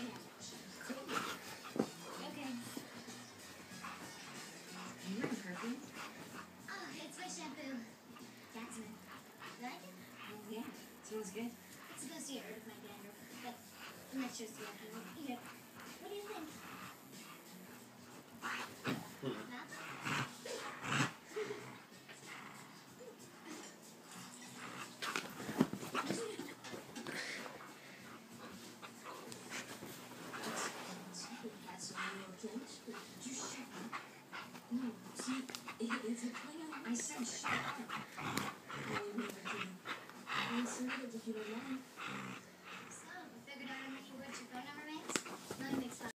Ah, like it? Yeah. Smells good. It's supposed to get rid of my dandruff, but I'm not sure it's working. I said shut up. I will never do. I'll surrender if you don't mind.